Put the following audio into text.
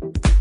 you